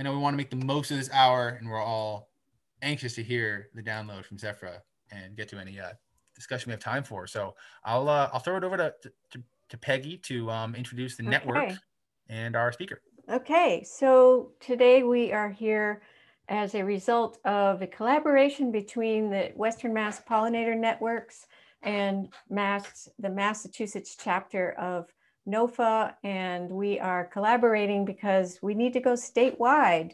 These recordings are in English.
I know we want to make the most of this hour, and we're all anxious to hear the download from Sefra and get to any uh, discussion we have time for. So I'll uh, I'll throw it over to to, to Peggy to um, introduce the okay. network and our speaker. Okay, so today we are here as a result of a collaboration between the Western Mass Pollinator Networks and Mass, the Massachusetts chapter of NOFA, and we are collaborating because we need to go statewide.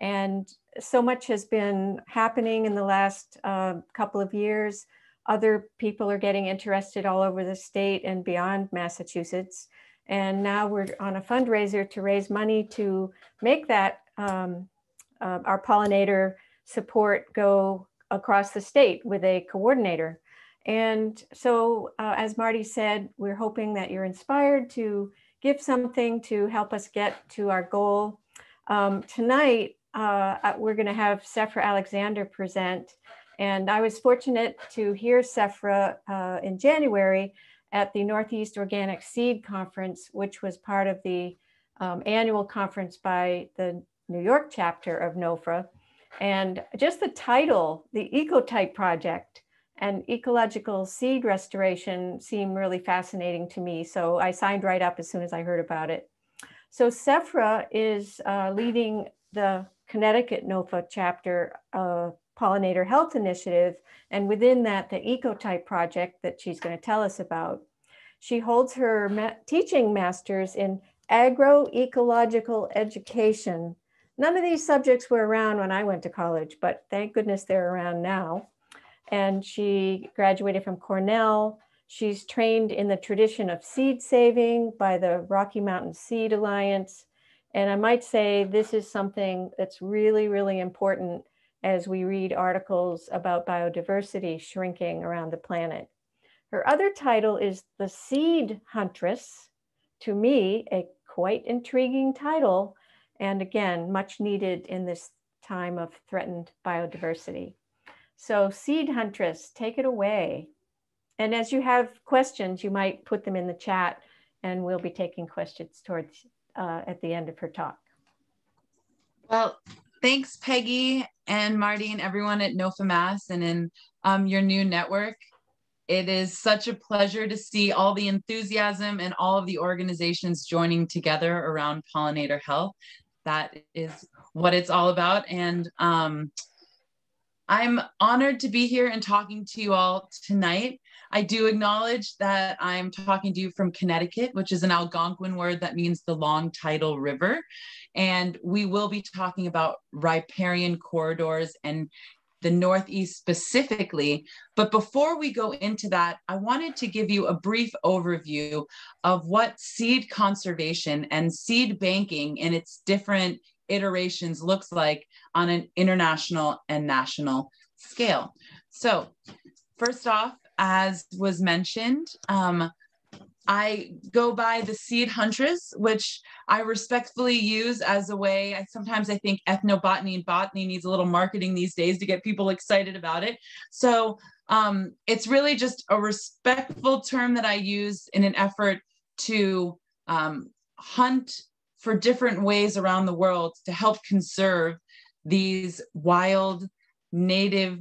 And so much has been happening in the last uh, couple of years. Other people are getting interested all over the state and beyond Massachusetts. And now we're on a fundraiser to raise money to make that um, uh, our pollinator support go across the state with a coordinator. And so, uh, as Marty said, we're hoping that you're inspired to give something to help us get to our goal. Um, tonight, uh, uh we're going to have Sefra Alexander present. And I was fortunate to hear Sefra uh, in January at the Northeast Organic Seed Conference, which was part of the um, annual conference by the New York chapter of NOFA. And just the title, the Ecotype Project and ecological seed restoration seem really fascinating to me. So I signed right up as soon as I heard about it. So Sefra is uh, leading the Connecticut NOFA chapter uh, pollinator health initiative. And within that, the Ecotype project that she's going to tell us about. She holds her ma teaching master's in agroecological education None of these subjects were around when I went to college, but thank goodness they're around now. And she graduated from Cornell. She's trained in the tradition of seed saving by the Rocky Mountain Seed Alliance. And I might say this is something that's really, really important as we read articles about biodiversity shrinking around the planet. Her other title is The Seed Huntress. To me, a quite intriguing title and again, much needed in this time of threatened biodiversity. So Seed Huntress, take it away. And as you have questions, you might put them in the chat and we'll be taking questions towards uh, at the end of her talk. Well, thanks Peggy and Marty and everyone at NOFA Mass and in um, your new network. It is such a pleasure to see all the enthusiasm and all of the organizations joining together around pollinator health that is what it's all about. And um, I'm honored to be here and talking to you all tonight. I do acknowledge that I'm talking to you from Connecticut, which is an Algonquin word that means the long tidal river. And we will be talking about riparian corridors and the Northeast specifically. But before we go into that, I wanted to give you a brief overview of what seed conservation and seed banking in its different iterations looks like on an international and national scale. So, first off, as was mentioned, um, I go by the seed huntress, which I respectfully use as a way. I sometimes I think ethnobotany and botany needs a little marketing these days to get people excited about it. So um, it's really just a respectful term that I use in an effort to um, hunt for different ways around the world to help conserve these wild, native,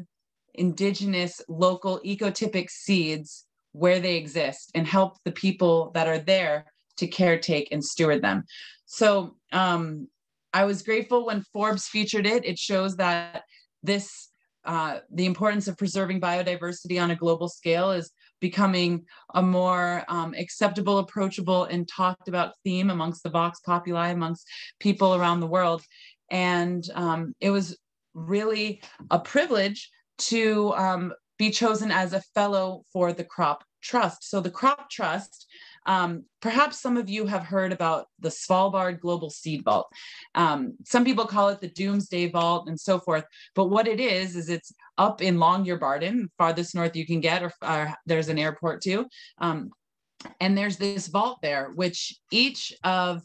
indigenous, local ecotypic seeds where they exist and help the people that are there to caretake and steward them. So um, I was grateful when Forbes featured it. It shows that this, uh, the importance of preserving biodiversity on a global scale is becoming a more um, acceptable, approachable, and talked about theme amongst the Vox Populi, amongst people around the world. And um, it was really a privilege to um, be chosen as a fellow for the Crop Trust. So the Crop Trust, um, perhaps some of you have heard about the Svalbard Global Seed Vault. Um, some people call it the Doomsday Vault and so forth. But what it is, is it's up in Longyearbyen, farthest north you can get, or, or there's an airport too. Um, and there's this vault there, which each of,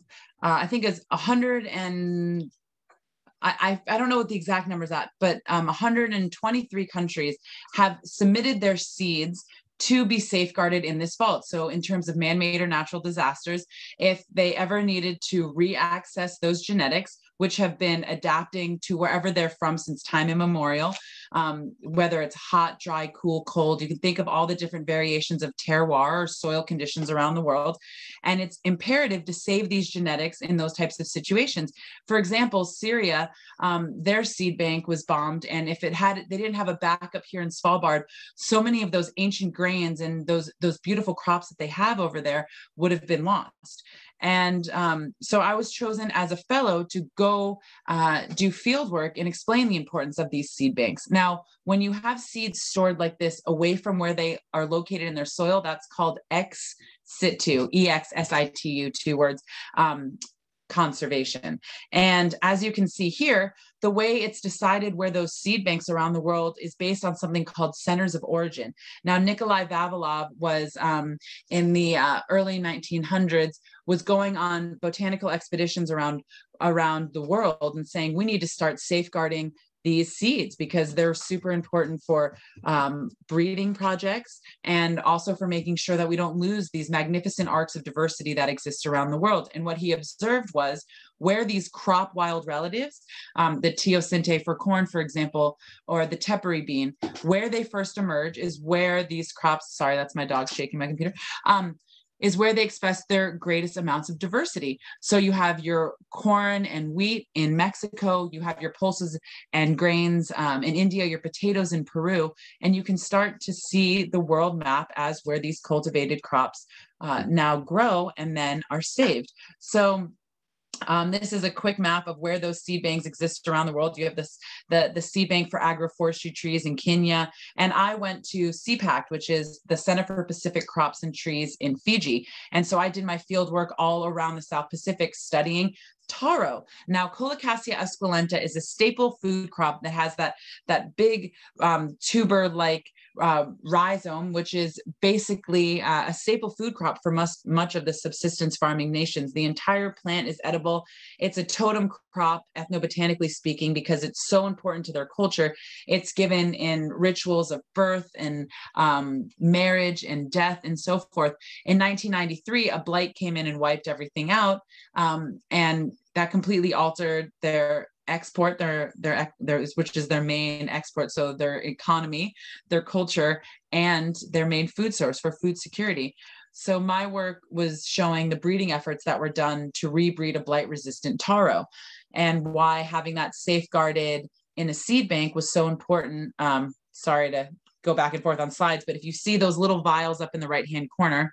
uh, I think is 100 and I, I, don't know what the exact numbers at, but um, 123 countries have submitted their seeds to be safeguarded in this vault. So, in terms of man made or natural disasters, if they ever needed to re access those genetics, which have been adapting to wherever they're from since time immemorial, um, whether it's hot, dry, cool, cold. You can think of all the different variations of terroir or soil conditions around the world. And it's imperative to save these genetics in those types of situations. For example, Syria, um, their seed bank was bombed. And if it had, they didn't have a backup here in Svalbard, so many of those ancient grains and those, those beautiful crops that they have over there would have been lost. And um, so I was chosen as a fellow to go uh, do field work and explain the importance of these seed banks. Now, when you have seeds stored like this away from where they are located in their soil, that's called ex situ, E X S I T U, two words. Um, conservation. And as you can see here, the way it's decided where those seed banks around the world is based on something called centers of origin. Now, Nikolai Vavilov was um, in the uh, early 1900s was going on botanical expeditions around around the world and saying we need to start safeguarding these seeds because they're super important for um, breeding projects and also for making sure that we don't lose these magnificent arcs of diversity that exist around the world. And what he observed was where these crop wild relatives, um, the teosinte for corn, for example, or the tepary bean, where they first emerge is where these crops, sorry, that's my dog shaking my computer, um, is where they express their greatest amounts of diversity. So you have your corn and wheat in Mexico, you have your pulses and grains um, in India, your potatoes in Peru, and you can start to see the world map as where these cultivated crops uh, now grow and then are saved. So um, this is a quick map of where those seed banks exist around the world. You have this the the seed bank for agroforestry trees in Kenya, and I went to CePaCT, which is the Center for Pacific Crops and Trees in Fiji, and so I did my field work all around the South Pacific, studying taro. Now, Colocasia esculenta is a staple food crop that has that that big um, tuber like uh, rhizome, which is basically uh, a staple food crop for much, much of the subsistence farming nations. The entire plant is edible. It's a totem crop, ethnobotanically speaking, because it's so important to their culture. It's given in rituals of birth and um, marriage and death and so forth. In 1993, a blight came in and wiped everything out. Um, and that completely altered their export their their their which is their main export so their economy their culture and their main food source for food security. So my work was showing the breeding efforts that were done to rebreed a blight resistant taro and why having that safeguarded in a seed bank was so important. Um, sorry to go back and forth on slides but if you see those little vials up in the right hand corner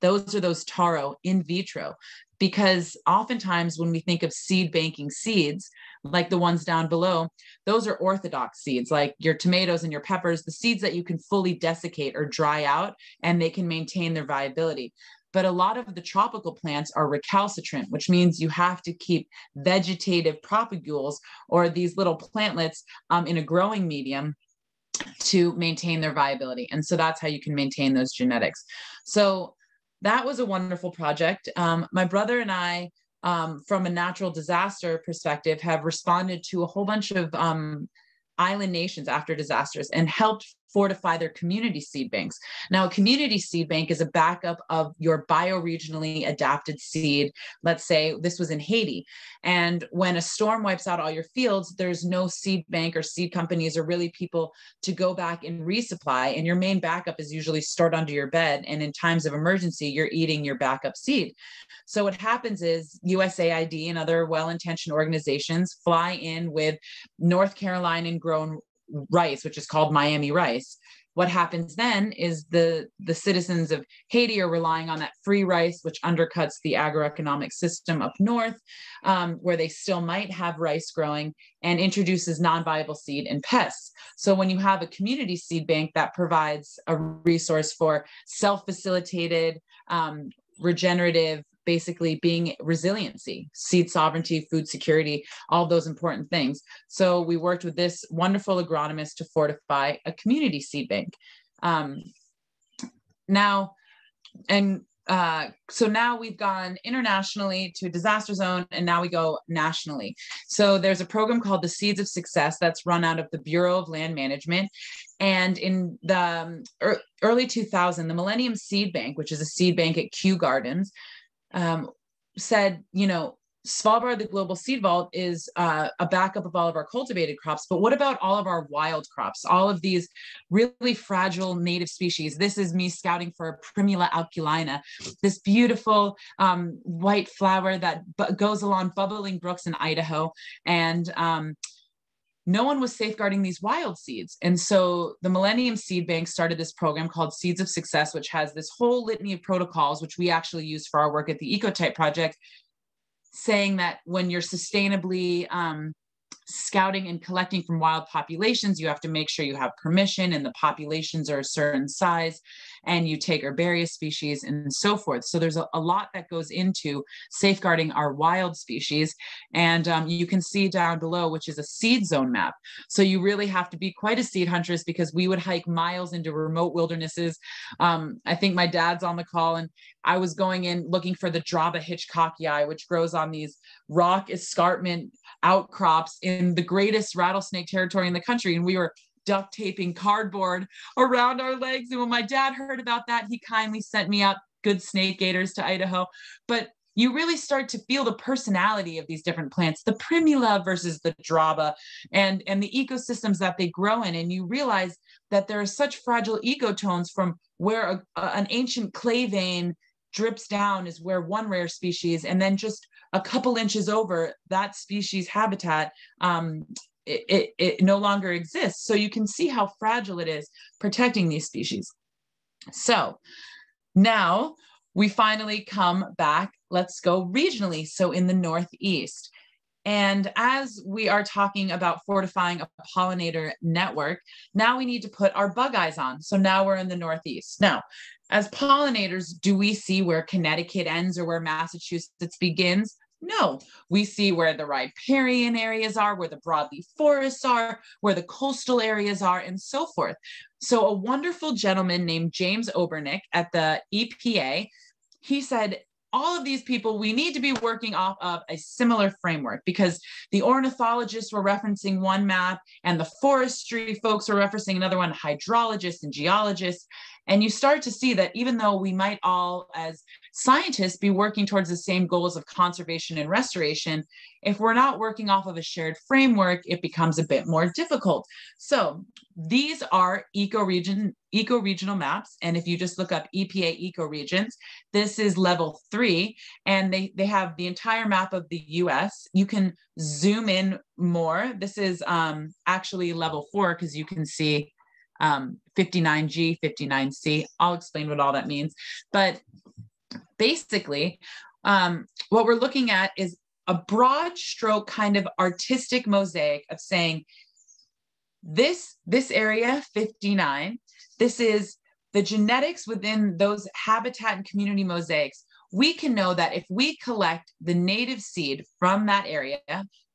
those are those taro in vitro. Because oftentimes when we think of seed banking seeds like the ones down below those are orthodox seeds like your tomatoes and your peppers the seeds that you can fully desiccate or dry out and they can maintain their viability but a lot of the tropical plants are recalcitrant, which means you have to keep vegetative propagules or these little plantlets um, in a growing medium to maintain their viability. And so that's how you can maintain those genetics. So that was a wonderful project. Um, my brother and I, um, from a natural disaster perspective, have responded to a whole bunch of um, island nations after disasters and helped fortify their community seed banks. Now, a community seed bank is a backup of your bioregionally adapted seed. Let's say this was in Haiti. And when a storm wipes out all your fields, there's no seed bank or seed companies or really people to go back and resupply. And your main backup is usually stored under your bed. And in times of emergency, you're eating your backup seed. So what happens is USAID and other well intentioned organizations fly in with North Carolina grown rice, which is called Miami rice. What happens then is the, the citizens of Haiti are relying on that free rice, which undercuts the agroeconomic system up north, um, where they still might have rice growing and introduces non-viable seed and pests. So when you have a community seed bank that provides a resource for self-facilitated, um, regenerative basically being resiliency, seed sovereignty, food security, all those important things. So we worked with this wonderful agronomist to fortify a community seed bank. Um, now, and uh, so now we've gone internationally to a disaster zone and now we go nationally. So there's a program called the Seeds of Success that's run out of the Bureau of Land Management. And in the um, early 2000, the Millennium Seed Bank, which is a seed bank at Kew Gardens, um, said, you know, Svalbard, the global seed vault, is uh, a backup of all of our cultivated crops. But what about all of our wild crops? All of these really fragile native species. This is me scouting for Primula alcalina, this beautiful um, white flower that goes along bubbling brooks in Idaho. And um, no one was safeguarding these wild seeds. And so the Millennium Seed Bank started this program called Seeds of Success, which has this whole litany of protocols, which we actually use for our work at the Ecotype Project, saying that when you're sustainably um, scouting and collecting from wild populations, you have to make sure you have permission and the populations are a certain size and you take herbarious species and so forth. So there's a, a lot that goes into safeguarding our wild species. And um, you can see down below, which is a seed zone map. So you really have to be quite a seed huntress because we would hike miles into remote wildernesses. Um, I think my dad's on the call and I was going in looking for the Draba hitchcockii, which grows on these rock escarpment outcrops in the greatest rattlesnake territory in the country. And we were duct taping cardboard around our legs. And when my dad heard about that, he kindly sent me out good snake gators to Idaho. But you really start to feel the personality of these different plants, the primula versus the draba, and, and the ecosystems that they grow in. And you realize that there are such fragile ecotones from where a, a, an ancient clay vein drips down is where one rare species, and then just a couple inches over that species habitat, um, it, it, it no longer exists. So you can see how fragile it is protecting these species. So now we finally come back. Let's go regionally. So in the Northeast. And as we are talking about fortifying a pollinator network, now we need to put our bug eyes on. So now we're in the Northeast. Now, as pollinators, do we see where Connecticut ends or where Massachusetts begins? No, we see where the riparian areas are, where the broadleaf forests are, where the coastal areas are, and so forth. So, a wonderful gentleman named James Omernik at the EPA, he said, all of these people, we need to be working off of a similar framework because the ornithologists were referencing one map and the forestry folks were referencing another one, hydrologists and geologists. And you start to see that even though we might all, as scientists, be working towards the same goals of conservation and restoration, if we're not working off of a shared framework, it becomes a bit more difficult. So these are eco-region, eco-regional maps. And if you just look up EPA eco-regions, this is level three, and they, they have the entire map of the US. You can zoom in more. This is um, actually level four because you can see um, 59G, 59C. I'll explain what all that means. But basically, um, what we're looking at is a broad stroke kind of artistic mosaic of saying this this area 59 this is the genetics within those habitat and community mosaics. We can know that if we collect the native seed from that area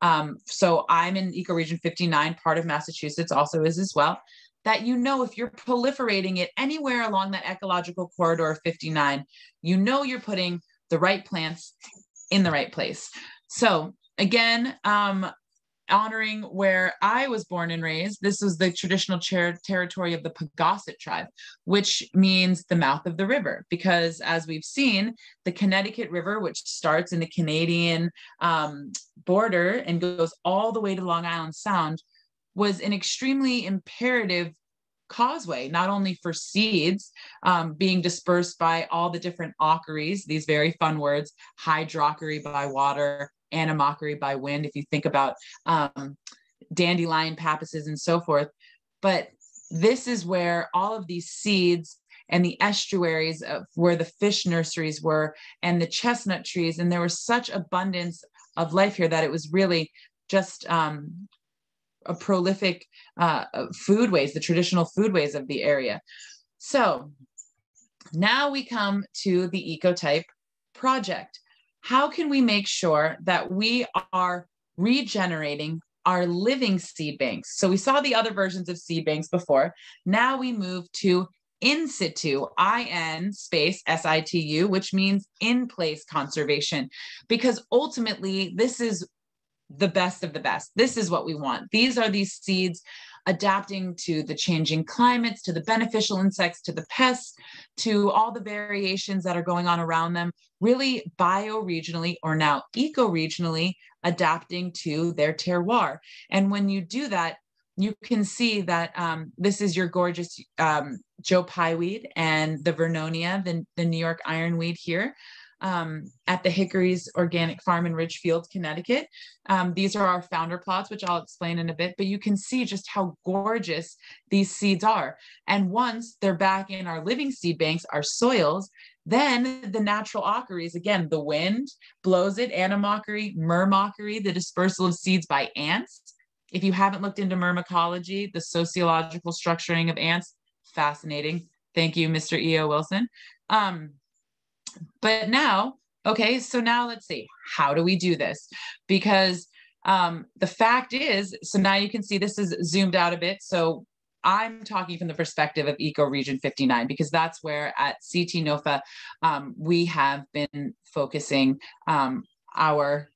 um, so i'm in ecoregion 59 part of massachusetts also is as well that you know if you're proliferating it anywhere along that ecological corridor of 59, you know you're putting the right plants in the right place. So again, um, honoring where I was born and raised, this was the traditional ter- territory of the Paugussett tribe, which means the mouth of the river. Because as we've seen, the Connecticut River, which starts in the Canadian um, border and goes all the way to Long Island Sound, was an extremely imperative causeway, not only for seeds um, being dispersed by all the different auguries, these very fun words, hydrochory by water, anemochory by wind, if you think about um, dandelion pappuses and so forth. But this is where all of these seeds and the estuaries of where the fish nurseries were and the chestnut trees, and there was such abundance of life here that it was really just um, a prolific uh, foodways, the traditional foodways of the area. So now we come to the ecotype project. How can we make sure that we are regenerating our living seed banks? So we saw the other versions of seed banks before. Now we move to in situ, IN space SITU, which means in place conservation, because ultimately this is the best of the best. This is what we want. These are these seeds adapting to the changing climates, to the beneficial insects, to the pests, to all the variations that are going on around them, really bioregionally or now eco-regionally adapting to their terroir. And when you do that, you can see that um, this is your gorgeous um, Joe Pye weed and the Vernonia, the, the New York ironweed here um, at the Hickories Organic Farm in Ridgefield, Connecticut. Um, these are our founder plots, which I'll explain in a bit, but you can see just how gorgeous these seeds are. And once they're back in our living seed banks, our soils, then the natural ockeries, again, the wind blows it, anemochory, myrmecory, the dispersal of seeds by ants. If you haven't looked into myrmecology, the sociological structuring of ants, fascinating. Thank you, Mr. E.O. Wilson. Um, but now, okay, so now let's see, how do we do this? Because um, the fact is, so now you can see this is zoomed out a bit. So I'm talking from the perspective of Eco Region 59 because that's where at CT NOFA um, we have been focusing um, our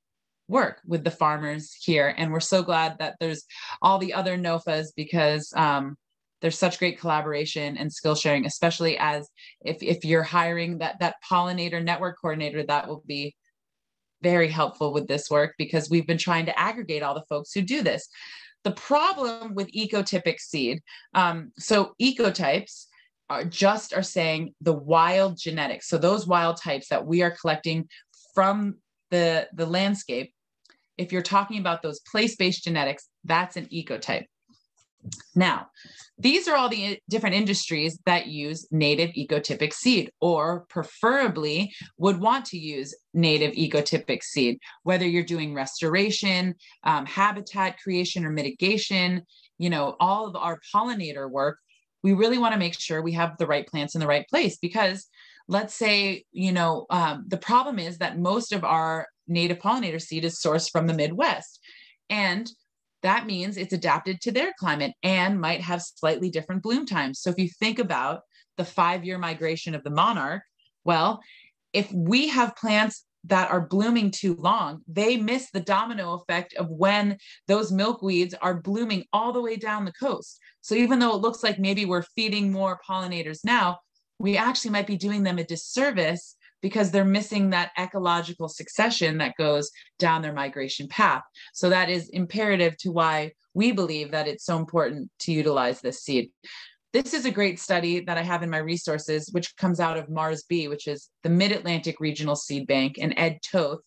work with the farmers here. And we're so glad that there's all the other NOFAs because um, there's such great collaboration and skill sharing, especially as if, if you're hiring that, that pollinator network coordinator, that will be very helpful with this work because we've been trying to aggregate all the folks who do this. The problem with ecotypic seed, um, so ecotypes are just are saying the wild genetics. So those wild types that we are collecting from the, the landscape, if you're talking about those place-based genetics, that's an ecotype. Now, these are all the different industries that use native ecotypic seed or preferably would want to use native ecotypic seed, whether you're doing restoration, um, habitat creation or mitigation, you know, all of our pollinator work, we really want to make sure we have the right plants in the right place because let's say, you know, um, the problem is that most of our native pollinator seed is sourced from the Midwest. And that means it's adapted to their climate and might have slightly different bloom times. So if you think about the five year migration of the monarch, well, if we have plants that are blooming too long, they miss the domino effect of when those milkweeds are blooming all the way down the coast. So even though it looks like maybe we're feeding more pollinators now, we actually might be doing them a disservice because they're missing that ecological succession that goes down their migration path. So that is imperative to why we believe that it's so important to utilize this seed. This is a great study that I have in my resources, which comes out of MARS-B, which is the Mid-Atlantic Regional Seed Bank, and Ed Toth.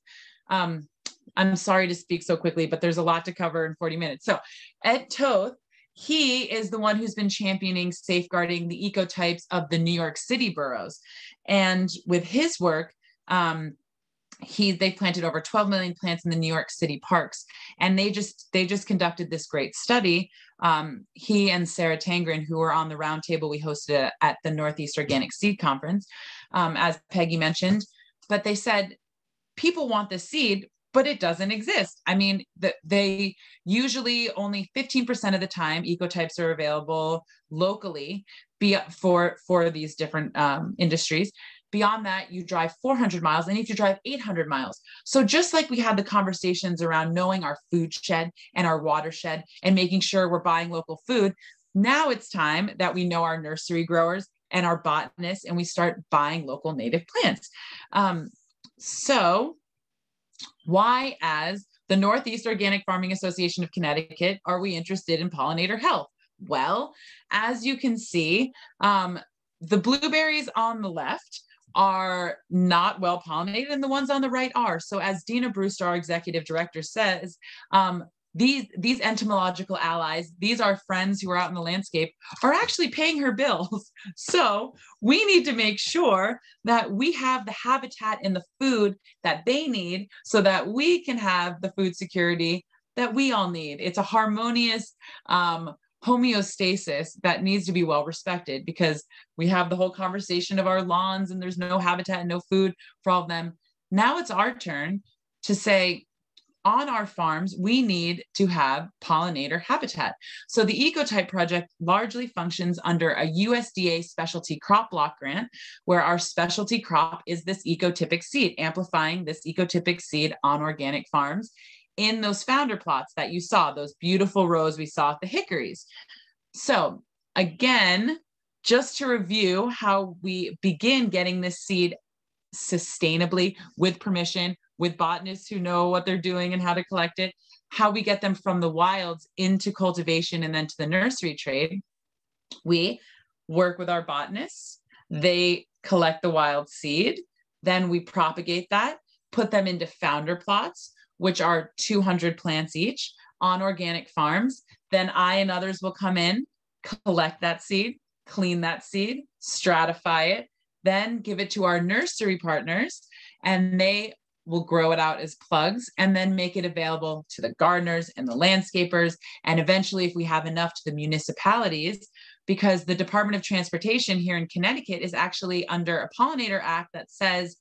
Um, I'm sorry to speak so quickly, but there's a lot to cover in 40 minutes. So Ed Toth he is the one who's been championing safeguarding the ecotypes of the New York City boroughs. And with his work, um, he they planted over 12 million plants in the New York City parks, and they just they just conducted this great study. Um, he and Sarah Tangren, who were on the roundtable we hosted at the Northeast Organic Seed Conference, um, as Peggy mentioned, but they said people want this seed, but it doesn't exist. I mean, that they usually only 15% of the time ecotypes are available locally be, for, for these different um, industries. Beyond that, you drive 400 miles and if you drive 800 miles. So just like we had the conversations around knowing our food shed and our watershed and making sure we're buying local food, now it's time that we know our nursery growers and our botanists and we start buying local native plants. Um, so why, as the Northeast Organic Farming Association of Connecticut, are we interested in pollinator health? Well, as you can see, um, the blueberries on the left are not well pollinated and the ones on the right are. So as Dina Brewster, our executive director says, um, these these entomological allies these are friends who are out in the landscape are actually paying her bills. So we need to make sure that we have the habitat and the food that they need so that we can have the food security that we all need. It's a harmonious um, homeostasis that needs to be well respected because we have the whole conversation of our lawns and there's no habitat and no food for all of them. Now it's our turn to say on our farms, we need to have pollinator habitat. So the Ecotype project largely functions under a USDA specialty crop block grant, where our specialty crop is this ecotypic seed, amplifying this ecotypic seed on organic farms in those founder plots that you saw, those beautiful rows we saw at the hickories. So again, just to review how we begin getting this seed sustainably with permission, with botanists who know what they're doing and how to collect it, how we get them from the wilds into cultivation and then to the nursery trade. We work with our botanists. They collect the wild seed. Then we propagate that, put them into founder plots, which are 200 plants each on organic farms. Then I and others will come in, collect that seed, clean that seed, stratify it, then give it to our nursery partners, and they will grow it out as plugs and then make it available to the gardeners and the landscapers. And eventually, if we have enough to the municipalities, because the Department of Transportation here in Connecticut is actually under a pollinator act that says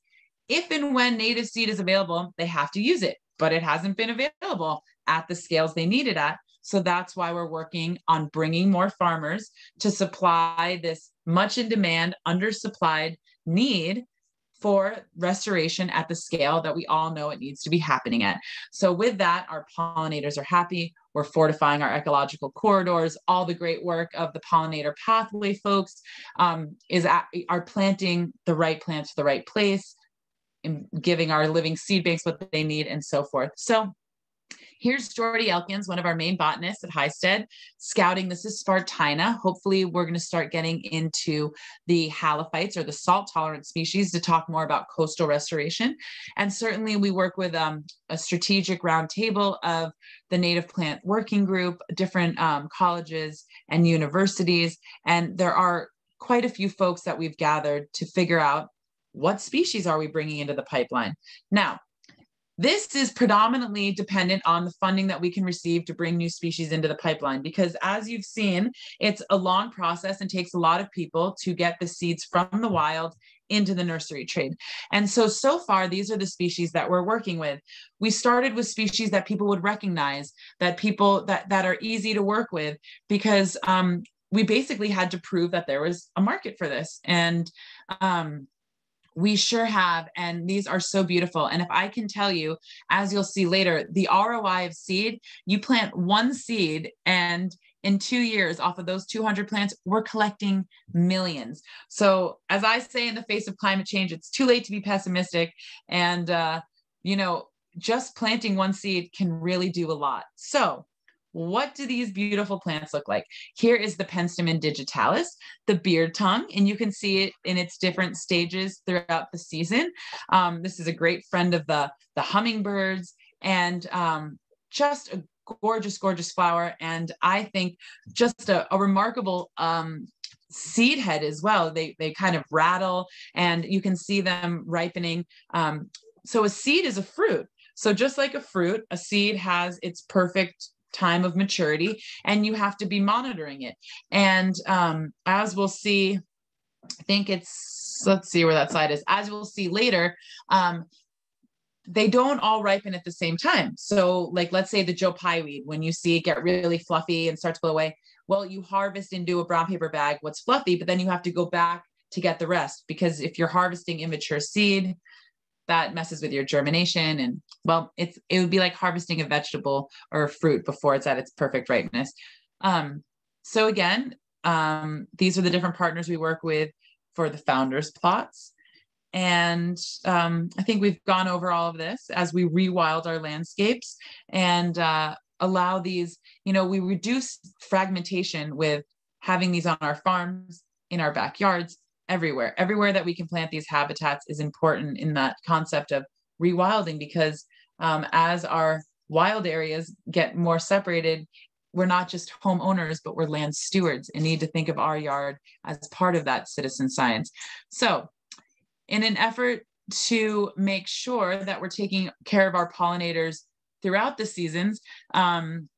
if and when native seed is available, they have to use it, but it hasn't been available at the scales they need it at. So that's why we're working on bringing more farmers to supply this much in demand, undersupplied need for restoration at the scale that we all know it needs to be happening at. So, with that, our pollinators are happy. We're fortifying our ecological corridors. All the great work of the pollinator pathway folks um, is at, are planting the right plants to the right place, and giving our living seed banks what they need, and so forth. So, Here's Jordy Elkins, one of our main botanists at Highstead, scouting. This is Spartina. Hopefully, we're going to start getting into the halophytes or the salt tolerant species to talk more about coastal restoration. And certainly, we work with um, a strategic roundtable of the Native Plant Working Group, different um, colleges and universities. And there are quite a few folks that we've gathered to figure out what species are we bringing into the pipeline. Now, this is predominantly dependent on the funding that we can receive to bring new species into the pipeline because as you've seen, it's a long process and takes a lot of people to get the seeds from the wild into the nursery trade. And so, so far, these are the species that we're working with. We started with species that people would recognize, that people that, that are easy to work with, because um, we basically had to prove that there was a market for this. And um, we sure have. And these are so beautiful. And if I can tell you, as you'll see later, the ROI of seed, you plant one seed and in two years off of those 200 plants we're collecting millions so as i say in the face of climate change it's too late to be pessimistic and uh, you know just planting one seed can really do a lot so what do these beautiful plants look like? Here is the Penstemon digitalis, the beard tongue, and you can see it in its different stages throughout the season. Um, this is a great friend of the, the hummingbirds and um, just a gorgeous, gorgeous flower. And I think just a, a remarkable um, seed head as well. They, they kind of rattle and you can see them ripening. Um, so a seed is a fruit. So just like a fruit, a seed has its perfect time of maturity and you have to be monitoring it. And um, as we'll see i think it's let's see where that slide is. As we'll see later um, they don't all ripen at the same time. So like let's say the joe pye weed when you see it get really fluffy and start to blow away well you harvest into a brown paper bag what's fluffy but then you have to go back to get the rest because if you're harvesting immature seed that messes with your germination and well it's it would be like harvesting a vegetable or a fruit before it's at its perfect ripeness. Um, so again um, these are the different partners we work with for the founders plots. And um, i think we've gone over all of this as we rewild our landscapes and uh, allow these you know we reduce fragmentation with having these on our farms in our backyards everywhere. Everywhere that we can plant these habitats is important in that concept of rewilding because um, as our wild areas get more separated, we're not just homeowners, but we're land stewards and need to think of our yard as part of that citizen science. So, in an effort to make sure that we're taking care of our pollinators throughout the seasons, um,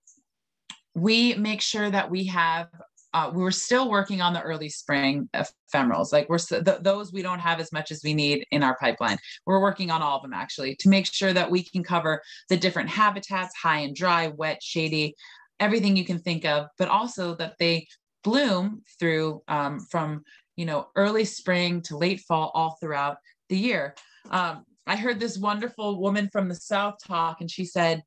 we make sure that we have uh, we were still working on the early spring ephemerals. Like we're th- those we don't have as much as we need in our pipeline. We're working on all of them actually to make sure that we can cover the different habitats, high and dry, wet, shady, everything you can think of, but also that they bloom through um, from you know early spring to late fall, all throughout the year. Um, I heard this wonderful woman from the south talk, and she said.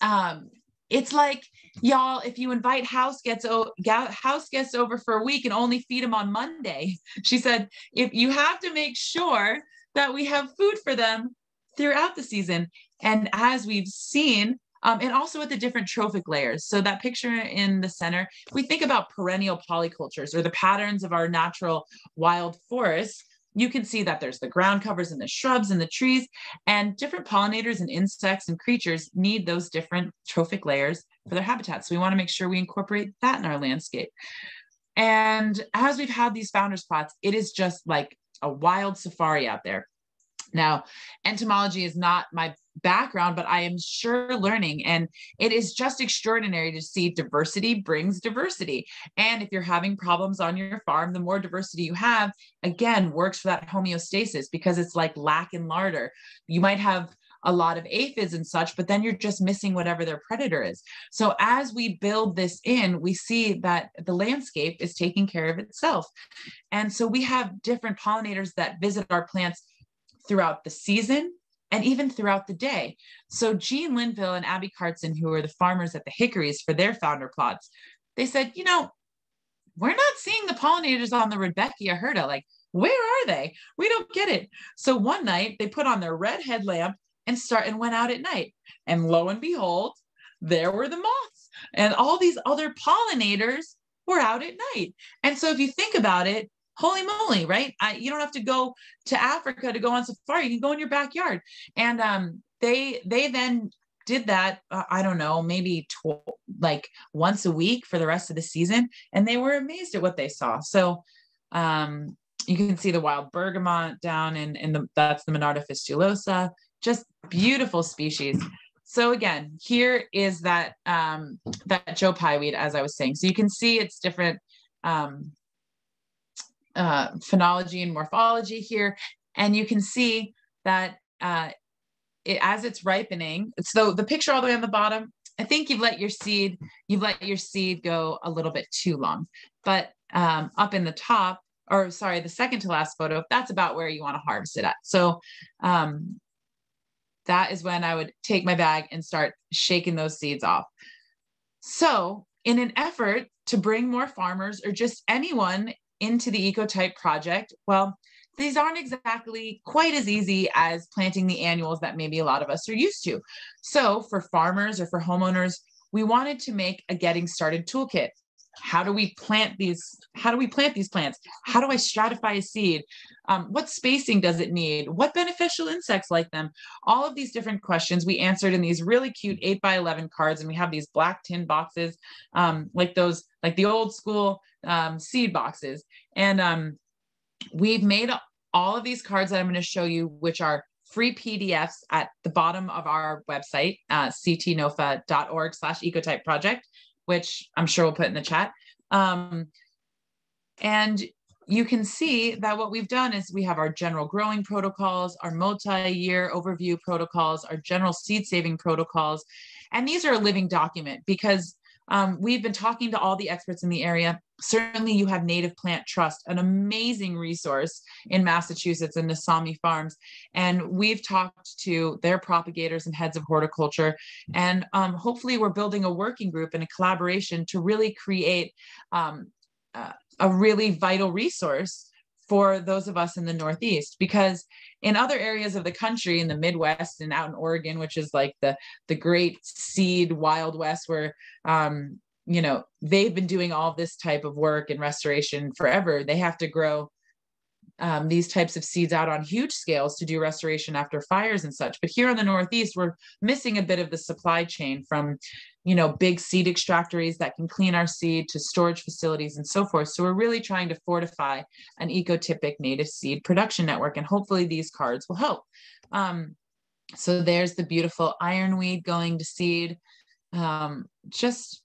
Um, it's like y'all if you invite house guests o- house guests over for a week and only feed them on monday. She said if you have to make sure that we have food for them throughout the season. And as we've seen um, and also with the different trophic layers. So that picture in the center, we think about perennial polycultures or the patterns of our natural wild forests, you can see that there's the ground covers and the shrubs and the trees and different pollinators and insects and creatures need those different trophic layers for their habitats. So we wanna make sure we incorporate that in our landscape. And as we've had these founders plots, it is just like a wild safari out there. Now, entomology is not my background, but I am sure learning. And it is just extraordinary to see diversity brings diversity. And if you're having problems on your farm, the more diversity you have, again, works for that homeostasis because it's like lack and larder. You might have a lot of aphids and such, but then you're just missing whatever their predator is. So as we build this in, we see that the landscape is taking care of itself. And so we have different pollinators that visit our plants throughout the season and even throughout the day. So Jean Linville and Abby Cartson, who are the farmers at the Hickories for their founder plots, they said, you know, we're not seeing the pollinators on the Rudbeckia hirta. Like, where are they? We don't get it. So one night they put on their red headlamp and start and went out at night. And lo and behold, there were the moths and all these other pollinators were out at night. And so if you think about it, holy moly, right? I, you don't have to go to Africa to go on safari. You can go in your backyard. And um, they they then did that. Uh, I don't know, maybe tw- like once a week for the rest of the season, and they were amazed at what they saw. So um, you can see the wild bergamot down in in the that's the Monarda fistulosa. Just beautiful species. So again, here is that um, that Joe Pye weed, as I was saying. So you can see it's different um, uh, phenology and morphology here. And you can see that uh, it, as it's ripening, so the picture all the way on the bottom, I think you've let your seed, you've let your seed go a little bit too long. But um, up in the top, or sorry, the second to last photo, that's about where you want to harvest it at. So um, that is when I would take my bag and start shaking those seeds off. So in an effort to bring more farmers or just anyone into the ecotype project well these aren't exactly quite as easy as planting the annuals that maybe a lot of us are used to. So for farmers or for homeowners we wanted to make a getting started toolkit. How do we plant these how do we plant these plants? How do i stratify a seed? Um, what spacing does it need? What beneficial insects like them? All of these different questions we answered in these really cute 8 by 11 cards and we have these black tin boxes um, like those like the old school um, seed boxes and um, we've made all of these cards that i'm going to show you which are free pdfs at the bottom of our website uh, ctnofa.org slash ecotype project which I'm sure we'll put in the chat. Um, and you can see that what we've done is we have our general growing protocols, our multi-year overview protocols, our general seed saving protocols. And these are a living document because um, we've been talking to all the experts in the area. Certainly, you have Native Plant Trust, an amazing resource in Massachusetts and Nasami Farms. And we've talked to their propagators and heads of horticulture. And um, hopefully, we're building a working group and a collaboration to really create um, uh, a really vital resource for those of us in the Northeast, because in other areas of the country, in the Midwest and out in Oregon, which is like the the great seed Wild West, where um, you know they've been doing all this type of work and restoration forever. They have to grow um, these types of seeds out on huge scales to do restoration after fires and such. But here in the Northeast, we're missing a bit of the supply chain from, you know, big seed extractories that can clean our seed to storage facilities and so forth. So we're really trying to fortify an ecotypic native seed production network, and hopefully these cards will help. Um, so there's the beautiful ironweed going to seed. Um, just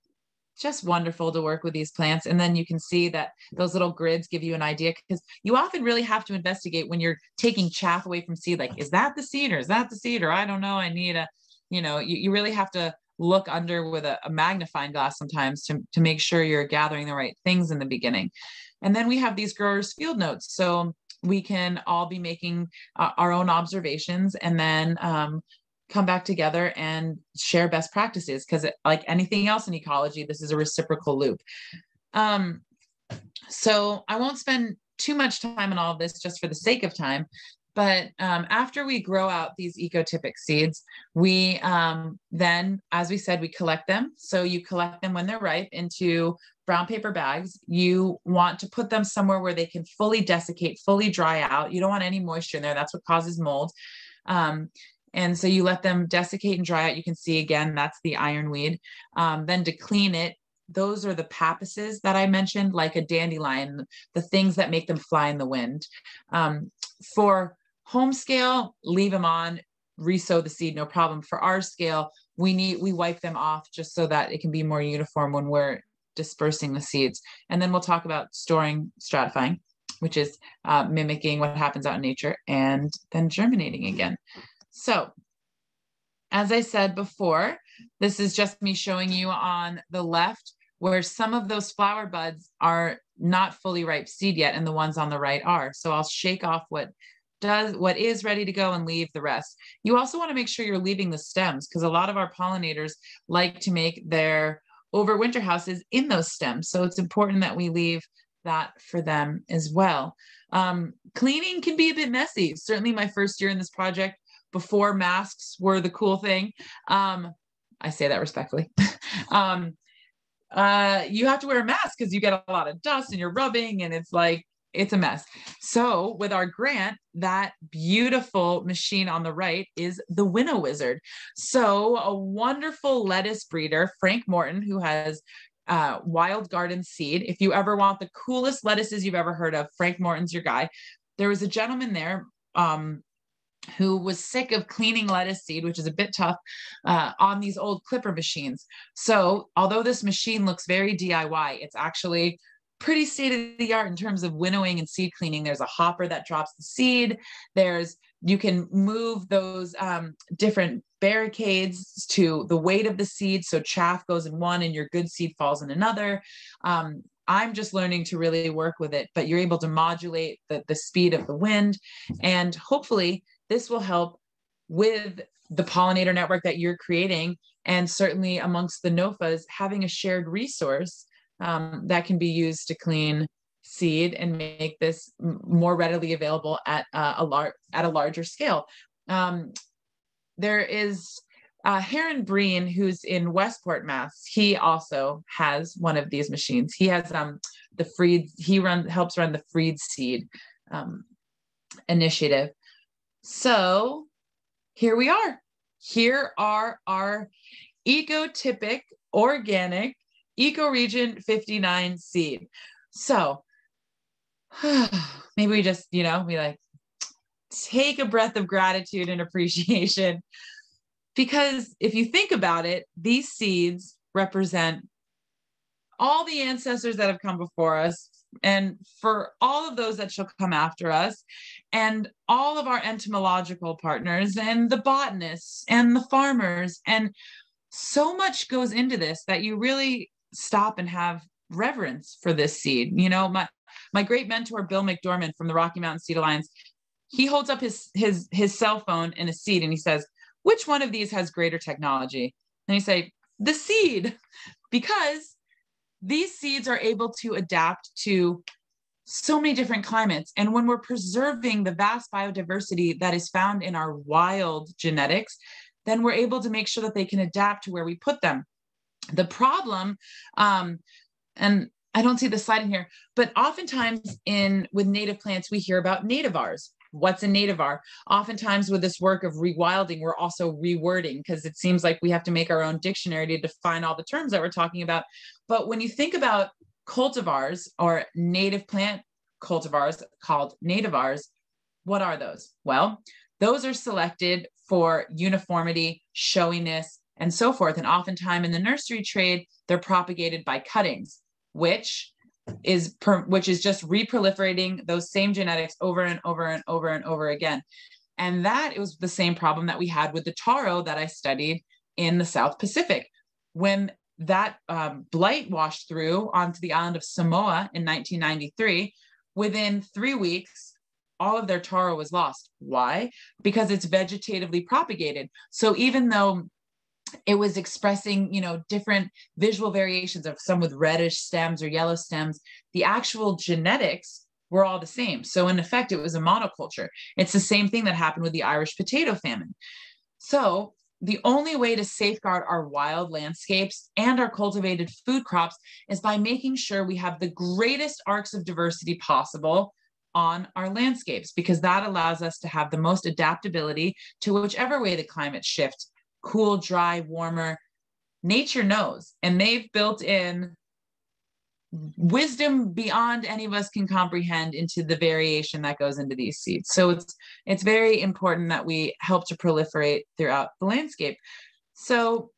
just wonderful to work with these plants. And then you can see that those little grids give you an idea because you often really have to investigate when you're taking chaff away from seed, like, is that the seed or is that the seed? Or I don't know, I need a, you know, you, you really have to look under with a, a magnifying glass sometimes to, to make sure you're gathering the right things in the beginning. And then we have these growers field notes. So we can all be making uh, our own observations and then um, come back together and share best practices because like anything else in ecology this is a reciprocal loop. Um, so i won't spend too much time on all this just for the sake of time but um, after we grow out these ecotypic seeds we um, then as we said we collect them. So you collect them when they're ripe into brown paper bags. You want to put them somewhere where they can fully desiccate fully dry out. You don't want any moisture in there. That's what causes mold. Um, and so you let them desiccate and dry out. You can see again, that's the ironweed. Um, then to clean it, those are the pappuses that I mentioned, like a dandelion, the things that make them fly in the wind. Um, for home scale, leave them on, resow the seed, no problem. For our scale, we need we wipe them off just so that it can be more uniform when we're dispersing the seeds. And then we'll talk about storing, stratifying, which is uh, mimicking what happens out in nature, and then germinating again. So as I said before, this is just me showing you on the left where some of those flower buds are not fully ripe seed yet and the ones on the right are. So I'll shake off what does what is ready to go and leave the rest. You also want to make sure you're leaving the stems because a lot of our pollinators like to make their overwinter houses in those stems. So it's important that we leave that for them as well. Um, cleaning can be a bit messy. Certainly my first year in this project, before masks were the cool thing. Um, I say that respectfully. um, uh, you have to wear a mask because you get a lot of dust and you're rubbing, and it's like it's a mess. So, with our grant, that beautiful machine on the right is the Winnow Wizard. So, a wonderful lettuce breeder, Frank Morton, who has uh, wild garden seed. If you ever want the coolest lettuces you've ever heard of, Frank Morton's your guy. There was a gentleman there um, who was sick of cleaning lettuce seed, which is a bit tough, uh, on these old clipper machines. So, although this machine looks very DIY, it's actually pretty state of the art in terms of winnowing and seed cleaning. There's a hopper that drops the seed. There's you can move those um, different barricades to the weight of the seed. So chaff goes in one and your good seed falls in another. Um, I'm just learning to really work with it, but you're able to modulate the, the speed of the wind. And hopefully, this will help with the pollinator network that you're creating. And certainly amongst the NOFAs, having a shared resource um, that can be used to clean seed and make this more readily available at uh, a large at a larger scale. Um, there is uh, Heron Breen, who's in Westport, Mass. He also has one of these machines. He has um, the Freed. He run helps run the Freed Seed um, initiative. So here we are. Here are our ecotypic organic ecoregion 59 seed. So maybe we just, you know, we like take a breath of gratitude and appreciation because if you think about it, these seeds represent all the ancestors that have come before us and for all of those that shall come after us and all of our entomological partners and the botanists and the farmers and so much goes into this that you really stop and have reverence for this seed. You know my my great mentor bill McDorman from the rocky mountain seed alliance he holds up his his his cell phone in a seed and he says which one of these has greater technology? And he say the seed because these seeds are able to adapt to so many different climates. And when we're preserving the vast biodiversity that is found in our wild genetics, then we're able to make sure that they can adapt to where we put them. The problem, um, and I don't see the slide in here, but oftentimes in with native plants, we hear about nativars what's a nativar. Oftentimes, with this work of rewilding, we're also rewording because it seems like we have to make our own dictionary to define all the terms that we're talking about. But when you think about cultivars or native plant cultivars called nativars, what are those? Well, those are selected for uniformity, showiness, and so forth. And oftentimes in the nursery trade, they're propagated by cuttings, which is per, which is just reproliferating those same genetics over and over and over and over again. And that was the same problem that we had with the taro that I studied in the South Pacific. When that um, blight washed through onto the island of Samoa in 1993, within three weeks, all of their taro was lost. Why? Because it's vegetatively propagated. So even though it was expressing, you know, different visual variations of some with reddish stems or yellow stems, the actual genetics were all the same. So in effect, it was a monoculture. It's the same thing that happened with the Irish potato famine. So the only way to safeguard our wild landscapes and our cultivated food crops is by making sure we have the greatest arcs of diversity possible on our landscapes because that allows us to have the most adaptability to whichever way the climate shifts cool dry warmer nature knows and they've built in wisdom beyond any of us can comprehend into the variation that goes into these seeds. So it's it's very important that we help to proliferate throughout the landscape. So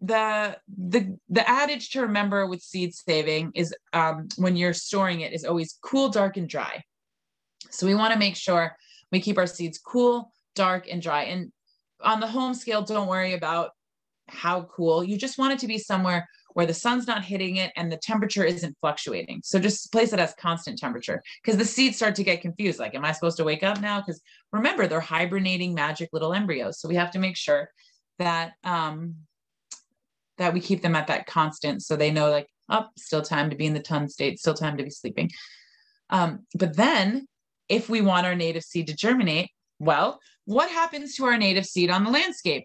the the the adage to remember with seed saving is um, when you're storing it is always cool, dark, and dry. So we want to make sure we keep our seeds cool, dark, and dry. And on the home scale, don't worry about how cool. You just want it to be somewhere where the sun's not hitting it and the temperature isn't fluctuating. So just place it as constant temperature because the seeds start to get confused. Like, am I supposed to wake up now? Because remember, they're hibernating magic little embryos. So we have to make sure that um, that we keep them at that constant so they know like, up, oh, still time to be in the tun state, still time to be sleeping. Um, but then if we want our native seed to germinate, well, what happens to our native seed on the landscape?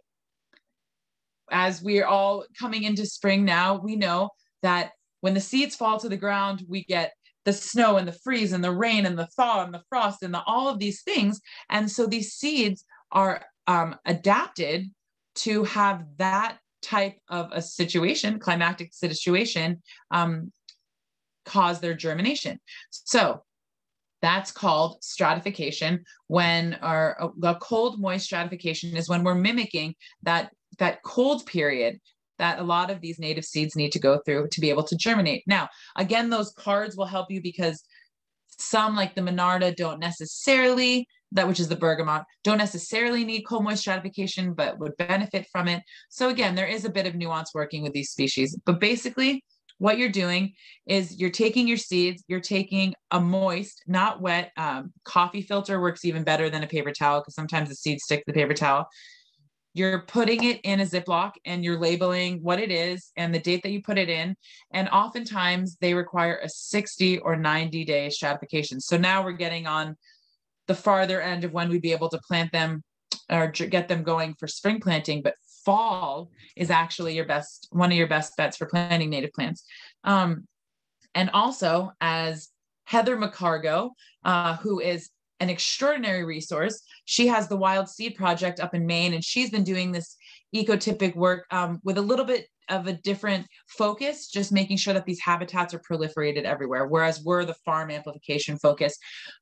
as we're all coming into spring now, we know that when the seeds fall to the ground, we get the snow and the freeze and the rain and the thaw and the frost and the, all of these things. And so these seeds are um, adapted to have that type of a situation, climactic situation, um, cause their germination. So that's called stratification when our uh, a cold moist stratification is when we're mimicking that that cold period that a lot of these native seeds need to go through to be able to germinate. Now, again, those cards will help you because some like the Monarda don't necessarily, that which is the bergamot, don't necessarily need cold moist stratification, but would benefit from it. So again, there is a bit of nuance working with these species, but basically what you're doing is you're taking your seeds, you're taking a moist, not wet, um, coffee filter works even better than a paper towel because sometimes the seeds stick to the paper towel you're putting it in a Ziploc and you're labeling what it is and the date that you put it in. And oftentimes they require a 60 or 90 day stratification. So now we're getting on the farther end of when we'd be able to plant them or get them going for spring planting. But fall is actually your best, one of your best bets for planting native plants. Um, and also, as Heather McCargo, uh, who is an extraordinary resource. She has the Wild Seed Project up in Maine, and she's been doing this ecotypic work um, with a little bit of a different focus, just making sure that these habitats are proliferated everywhere, whereas we're the farm amplification focus.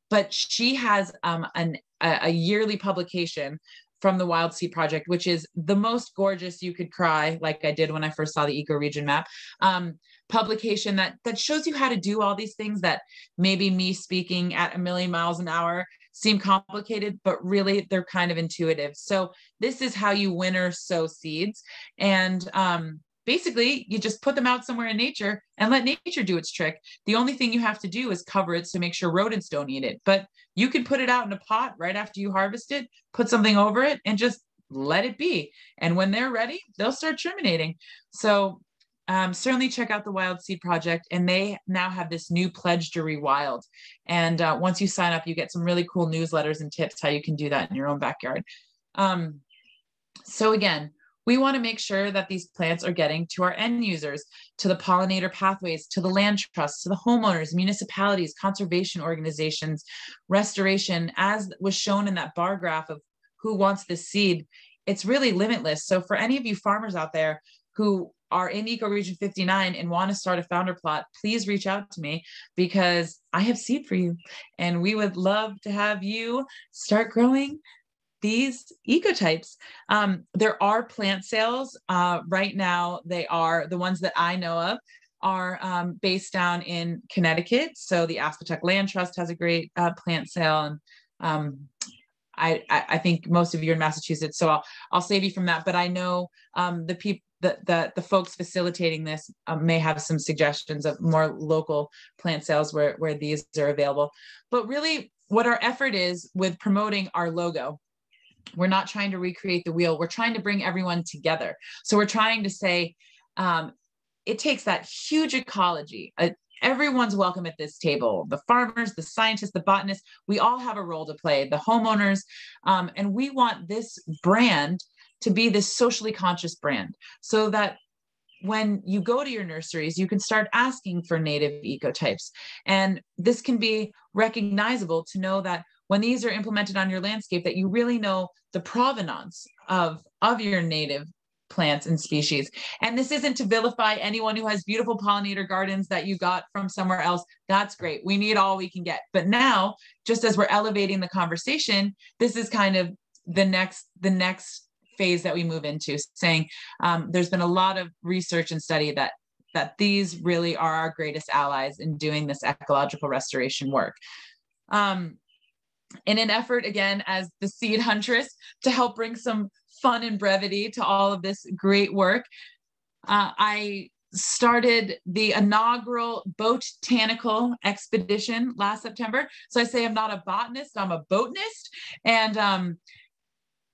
But she has um, an, a, a yearly publication from the Wild Seed Project, which is the most gorgeous you could cry, like I did when I first saw the ecoregion map. Um, publication that that shows you how to do all these things that maybe me speaking at a million miles an hour seem complicated but really they're kind of intuitive so this is how you winter sow seeds and um, basically you just put them out somewhere in nature and let nature do its trick the only thing you have to do is cover it to make sure rodents don't eat it but you can put it out in a pot right after you harvest it put something over it and just let it be and when they're ready they'll start germinating so um, certainly check out the Wild Seed Project. And they now have this new pledge to rewild. And uh, once you sign up, you get some really cool newsletters and tips how you can do that in your own backyard. Um, so again, we want to make sure that these plants are getting to our end users, to the pollinator pathways, to the land trusts, to the homeowners, municipalities, conservation organizations, restoration, as was shown in that bar graph of who wants this seed. It's really limitless. So for any of you farmers out there who are in ecoregion 59 and want to start a founder plot please reach out to me because i have seed for you and we would love to have you start growing these ecotypes um, there are plant sales uh, right now they are the ones that i know of are um, based down in connecticut so the aspetuck land trust has a great uh, plant sale and um, I, I, think most of you are in Massachusetts, so I'll I'll save you from that. But I know um, the people the, the, the folks facilitating this um, may have some suggestions of more local plant sales where, where these are available. But really, what our effort is with promoting our logo we're not trying to recreate the wheel. We're trying to bring everyone together. So we're trying to say um, it takes that huge ecology. Uh, everyone's welcome at this table. The farmers the scientists the botanists we all have a role to play the homeowners. Um, and we want this brand to be this socially conscious brand so that when you go to your nurseries, you can start asking for native ecotypes. And this can be recognizable to know that when these are implemented on your landscape, that you really know the provenance of, of your native plants and species. And this isn't to vilify anyone who has beautiful pollinator gardens that you got from somewhere else. That's great. We need all we can get. But now, just as we're elevating the conversation, this is kind of the next the next phase that we move into, saying um, there's been a lot of research and study that that these really are our greatest allies in doing this ecological restoration work. Um, in an effort, again, as the seed huntress, to help bring some fun and brevity to all of this great work, uh, I started the inaugural botanical expedition last September. So I say I'm not a botanist, I'm a botanist. And um,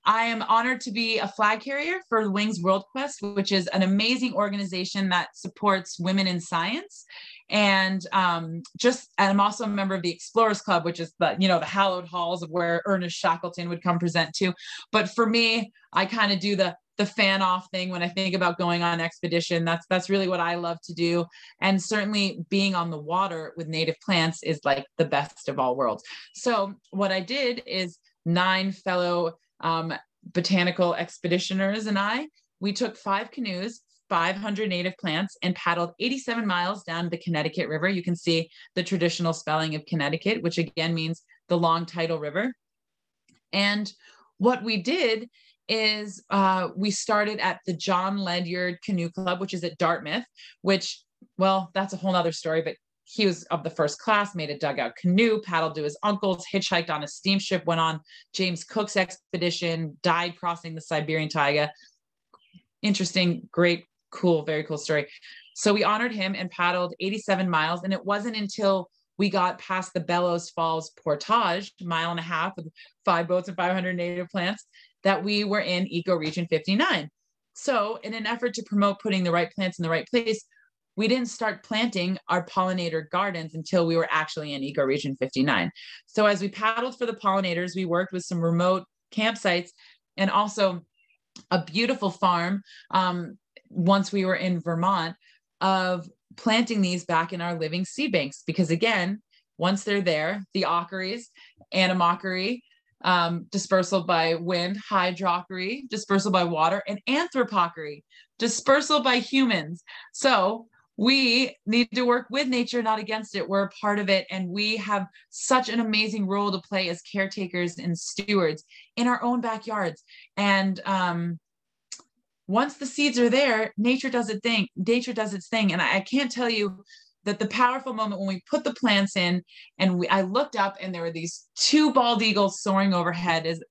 I am honored to be a flag carrier for Wings WorldQuest, which is an amazing organization that supports women in science. And um, just, and I'm also a member of the Explorers Club, which is the, you know, the hallowed halls of where Ernest Shackleton would come present to. But for me, I kind of do the the fan off thing when I think about going on expedition. That's that's really what I love to do. And certainly being on the water with native plants is like the best of all worlds. So what I did is nine fellow um, botanical expeditioners and I, we took five canoes, 500 native plants, and paddled 87 miles down the Connecticut River. You can see the traditional spelling of Connecticut, which again means the long tidal river. And what we did is uh, we started at the John Ledyard Canoe Club, which is at Dartmouth, which, well, that's a whole nother story, but he was of the first class, made a dugout canoe, paddled to his uncle's, hitchhiked on a steamship, went on James Cook's expedition, died crossing the Siberian taiga. Interesting, great, cool, very cool story. So we honored him and paddled 87 miles. And it wasn't until we got past the Bellows Falls Portage, mile and a half with five boats and 500 native plants, that we were in Eco Region 59. So, in an effort to promote putting the right plants in the right place, we didn't start planting our pollinator gardens until we were actually in Eco Region 59 so as we paddled for the pollinators we worked with some remote campsites and also a beautiful farm um, once we were in vermont of planting these back in our living seed banks because again once they're there the ockeries anemochory um, dispersal by wind hydrochory dispersal by water and anthropochory dispersal by humans so we need to work with nature, not against it. We're a part of it. And we have such an amazing role to play as caretakers and stewards in our own backyards. And um, once the seeds are there, nature does its thing. Nature does its thing. And I, I can't tell you that the powerful moment when we put the plants in and we, I looked up and there were these two bald eagles soaring overhead is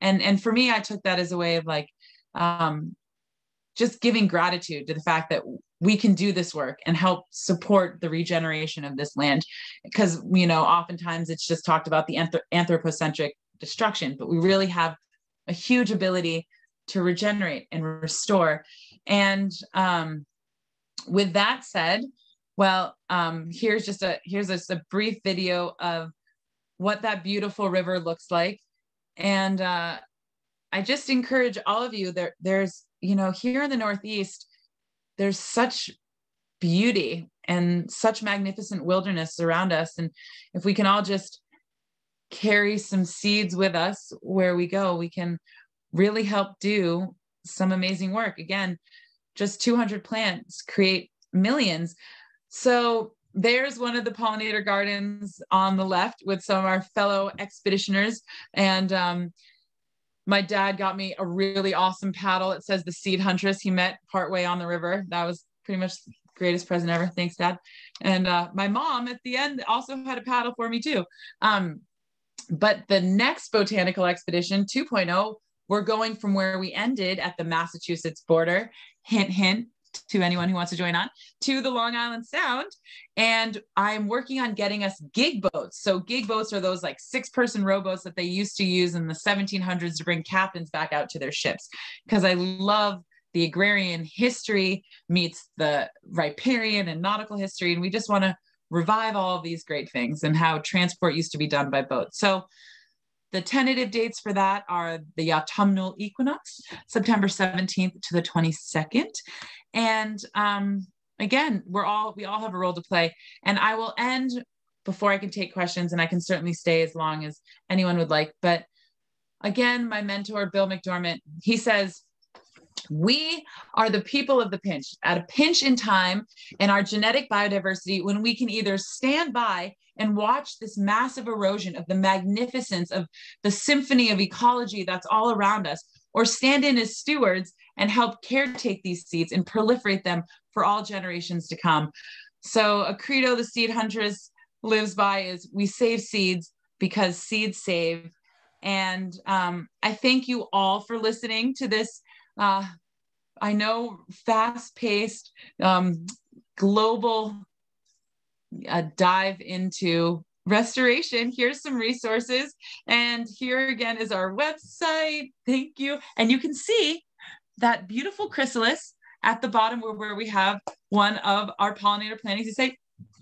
and and for me I took that as a way of like um just giving gratitude to the fact that we can do this work and help support the regeneration of this land because you know oftentimes it's just talked about the anthropocentric destruction but we really have a huge ability to regenerate and restore. And um, with that said well um, here's just a here's just a brief video of what that beautiful river looks like. And uh, i just encourage all of you there there's you know here in the northeast there's such beauty and such magnificent wilderness around us. And if we can all just carry some seeds with us where we go we can really help do some amazing work again just 200 plants create millions so there's one of the pollinator gardens on the left with some of our fellow expeditioners and um, my dad got me a really awesome paddle. It says the seed huntress he met partway on the river. That was pretty much greatest present ever. Thanks, Dad. And uh, my mom at the end also had a paddle for me too. Um, but the next botanical expedition 2.0, we're going from where we ended at the Massachusetts border. Hint, hint. to anyone who wants to join on to the Long Island Sound. And I'm working on getting us gig boats. So, gig boats are those like six person rowboats that they used to use in the 1700s to bring captains back out to their ships. Because I love the agrarian history meets the riparian and nautical history. And we just want to revive all of these great things and how transport used to be done by boat. So, the tentative dates for that are the autumnal equinox, September 17th to the 22nd. And um, again, we're all, we all have a role to play. And I will end before I can take questions, and I can certainly stay as long as anyone would like. But again, my mentor, Bill McDorman, he says, we are the people of the pinch at a pinch in time in our genetic biodiversity when we can either stand by and watch this massive erosion of the magnificence of the symphony of ecology that's all around us, or stand in as stewards and help caretake these seeds and proliferate them for all generations to come. So, a credo the seed huntress lives by is we save seeds because seeds save. And um, I thank you all for listening to this. Uh, I know fast paced, um, global uh, dive into restoration. Here's some resources. And here again is our website. Thank you. And you can see that beautiful chrysalis at the bottom where, where we have one of our pollinator plantings to say,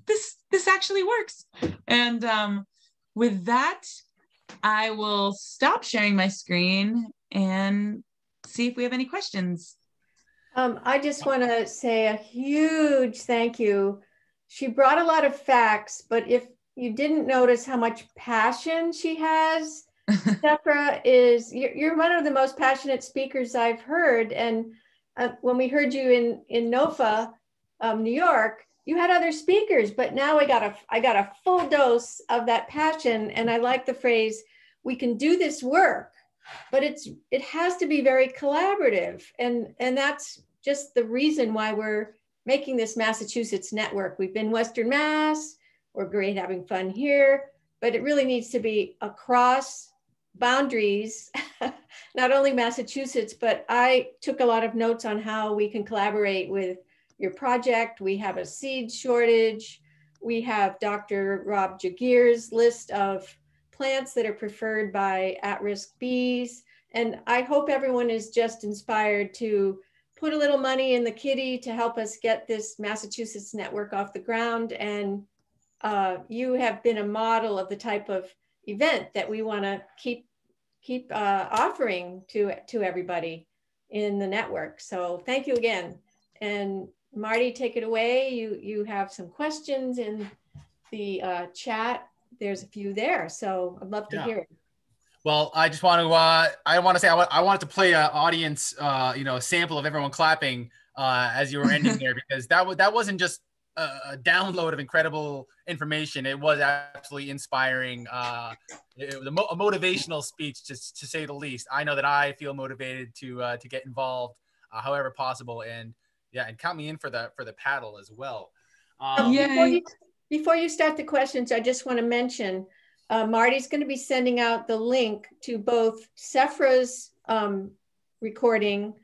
this, this actually works. And um, with that, I will stop sharing my screen and see if we have any questions. Um, I just want to say a huge thank you she brought a lot of facts, but if you didn't notice how much passion she has, Sefra is you're, one of the most passionate speakers I've heard. And uh, when we heard you in in NOFA, um, New York, you had other speakers, but now I got a I got a full dose of that passion. And I like the phrase, "We can do this work," but it's it has to be very collaborative, and and that's just the reason why we're making this Massachusetts network. We've been Western Mass, we're great having fun here, but it really needs to be across boundaries, not only Massachusetts, but I took a lot of notes on how we can collaborate with your project. We have a seed shortage. We have Dr. Rob Gegear's list of plants that are preferred by at-risk bees. And I hope everyone is just inspired to put a little money in the kitty to help us get this Massachusetts network off the ground. And uh, you have been a model of the type of event that we want to keep keep uh, offering to to everybody in the network. So thank you again. And Marty, take it away. You you have some questions in the uh, chat. There's a few there, so I'd love to yeah. hear it. Well, I just want to, uh, I want to say, I, want, I wanted to play an audience, uh, you know, a sample of everyone clapping uh, as you were ending there, because that, was that wasn't just a, a, download of incredible information. It was absolutely inspiring. Uh, it was a, mo- a, motivational speech, to, to say the least. I know that I feel motivated to, uh, to get involved uh, however possible. And yeah, and count me in for the, for the paddle as well. Um, before, you, before you start the questions, I just want to mention, uh, Marty's going to be sending out the link to both Sefra's um, recording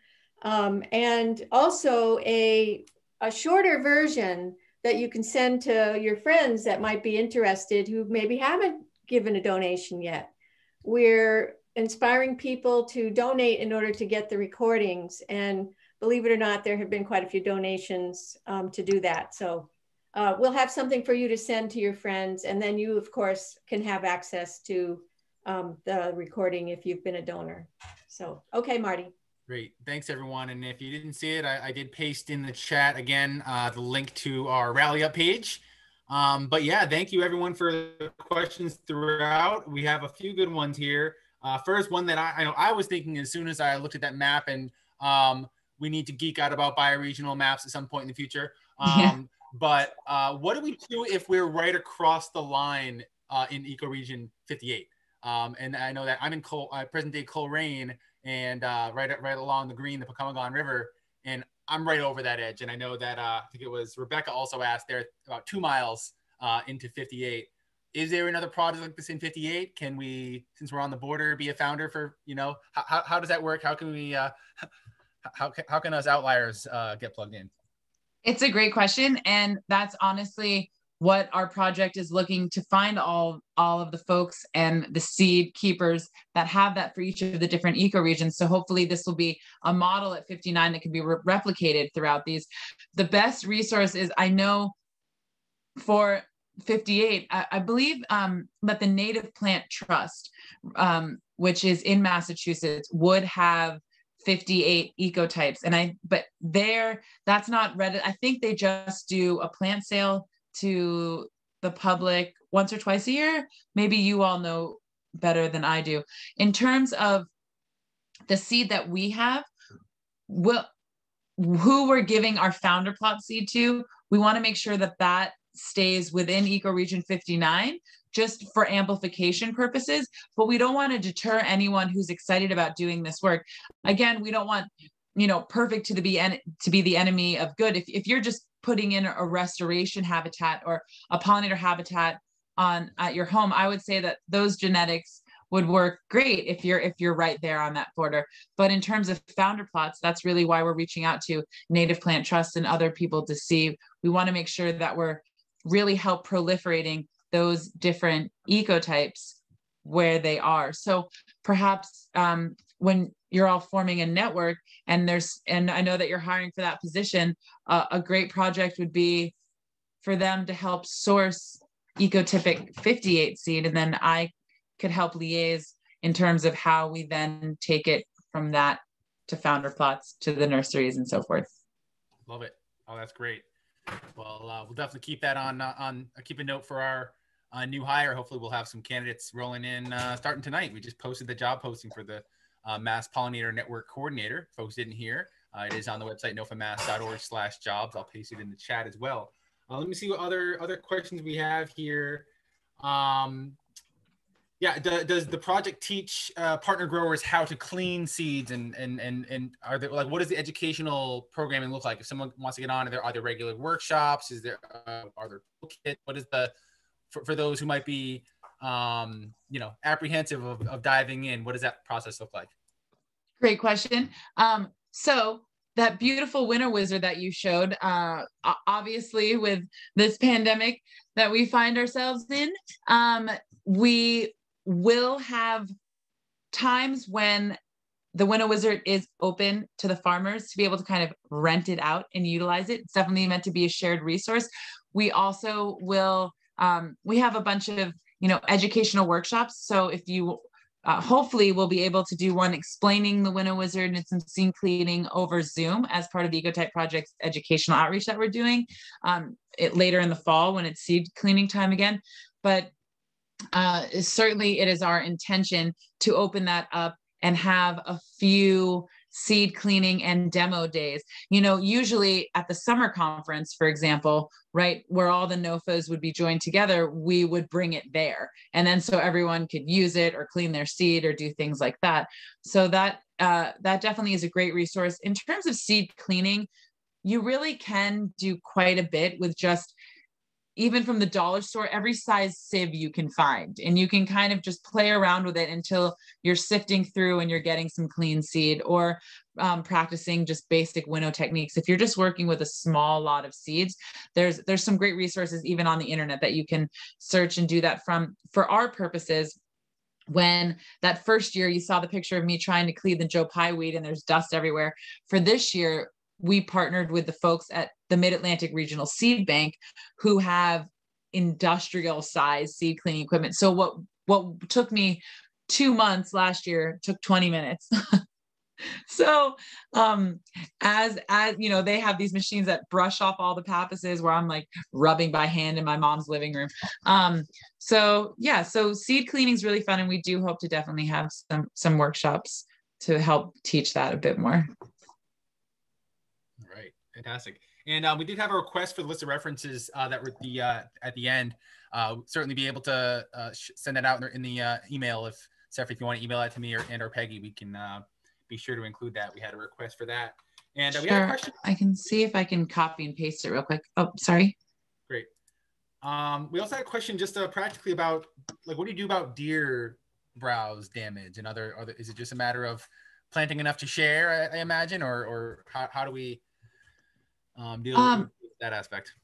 um, and also a, a shorter version that you can send to your friends that might be interested who maybe haven't given a donation yet. We're inspiring people to donate in order to get the recordings. And believe it or not, there have been quite a few donations um, to do that. So uh, we'll have something for you to send to your friends. And then you, of course, can have access to um, the recording if you've been a donor. So, okay, Marty. Great. Thanks, everyone. And if you didn't see it, I, I did paste in the chat again uh, the link to our Rally Up page. Um, but yeah, thank you, everyone, for the questions throughout. We have a few good ones here. Uh, first, one that I, I know I was thinking as soon as I looked at that map, and um, we need to geek out about bioregional maps at some point in the future. Um, yeah. But uh, what do we do if we're right across the line uh, in ecoregion 58? Um, and I know that I'm in Col- uh, present day Colrain and uh, right right along the green, the Pecomagone River, and I'm right over that edge. And I know that uh, I think it was Rebecca also asked there about two miles uh, into 58. Is there another project like this in 58? Can we, since we're on the border, be a founder for you know how, how does that work? How can we how, how can us outliers get plugged in? It's a great question. And that's honestly what our project is looking to find all all of the folks and the seed keepers that have that for each of the different ecoregions so hopefully this will be a model at 59 that can be re- replicated throughout these the best resource is i know for 58 i, I believe um, that the native plant trust um, which is in massachusetts would have 58 ecotypes and i but there that's not read i think they just do a plant sale to the public once or twice a year. Maybe you all know better than I do. In terms of the seed that we have, will who we're giving our founder plot seed to, we want to make sure that that stays within ecoregion 59 just for amplification purposes but we don't want to deter anyone who's excited about doing this work. Again we don't want you know perfect to the be en- to be the enemy of good. If, if you're just putting in a restoration habitat or a pollinator habitat on at your home i would say that those genetics would work great if you're if you're right there on that border. But in terms of founder plots that's really why we're reaching out to native plant trust and other people to see. We want to make sure that we're really help proliferating those different ecotypes where they are. So perhaps um, when you're all forming a network and there's and i know that you're hiring for that position uh, a great project would be for them to help source ecotypic 58 seed and then i could help liaise in terms of how we then take it from that to founder plots to the nurseries and so forth. Love it. Oh that's great. Well uh, we'll definitely keep that on uh, on uh, keep a note for our uh, new hire hopefully we'll have some candidates rolling in uh, starting tonight we just posted the job posting for the uh, Mass Pollinator Network Coordinator. Folks didn't hear. Uh, it is on the website nofamass.org slash jobs. I'll paste it in the chat as well. Uh, let me see what other other questions we have here. Um, yeah, do, does the project teach uh, partner growers how to clean seeds and and and and are there like what does the educational programming look like? If someone wants to get on, are there are there regular workshops? Is there are there toolkit? What is the for, for those who might be um, you know, apprehensive of, of diving in? What does that process look like? Great question. Um, so that beautiful Winnow Wizard that you showed, uh, obviously with this pandemic that we find ourselves in, um, we will have times when the Winnow Wizard is open to the farmers to be able to kind of rent it out and utilize it. It's definitely meant to be a shared resource. We also will, um, we have a bunch of you know, educational workshops. So if you uh, hopefully we'll be able to do one explaining the Winnow Wizard and some seed cleaning over Zoom as part of the Ecotype Project's educational outreach that we're doing um, it later in the fall when it's seed cleaning time again. But uh, certainly it is our intention to open that up and have a few seed cleaning and demo days. You know, usually at the summer conference, for example, right, where all the NOFAs would be joined together, we would bring it there. And then so everyone could use it or clean their seed or do things like that. So that uh, that definitely is a great resource. In terms of seed cleaning, you really can do quite a bit with just even from the dollar store, every size sieve you can find. And you can kind of just play around with it until you're sifting through and you're getting some clean seed or um, practicing just basic winnow techniques. If you're just working with a small lot of seeds, there's there's some great resources even on the internet that you can search and do that from. For our purposes, when that first year you saw the picture of me trying to clean the Joe Pye weed and there's dust everywhere. For this year, we partnered with the folks at the Mid Atlantic Regional Seed Bank who have industrial size seed cleaning equipment. So what what took me two months last year took 20 minutes. so um as as you know they have these machines that brush off all the pappus's where i'm like rubbing by hand in my mom's living room um so yeah so seed cleaning is really fun and we do hope to definitely have some some workshops to help teach that a bit more Fantastic. And uh, we did have a request for the list of references uh, that were the uh, at the end. Uh, certainly be able to uh, send that out in the, in the uh, email if Seth, if you want to email that to me or and or Peggy, we can be sure to include that. We had a request for that. And we had a question. I can see if I can copy and paste it real quick. Oh, sorry. Great. Um, we also had a question just practically about like what do you do about deer browse damage and other other? Is it just a matter of planting enough to share? I, I imagine, or or how, how do we um, deal Um, with that aspect?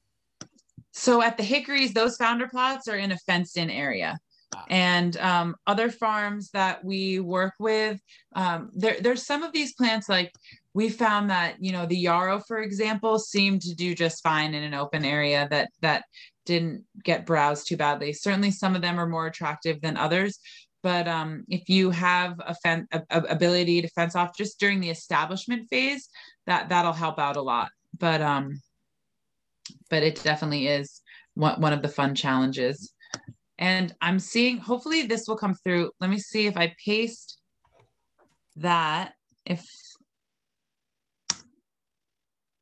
So at the Hickories, those founder plots are in a fenced in area. Ah. And um, other farms that we work with, um, there, there's some of these plants like we found that, you know, the yarrow, for example, seemed to do just fine in an open area that that didn't get browsed too badly. Certainly some of them are more attractive than others. But um, if you have a, fen- a, a ability to fence off just during the establishment phase, that that'll help out a lot. But um, but it definitely is one, one of the fun challenges. And I'm seeing, hopefully this will come through. Let me see if I paste that. If,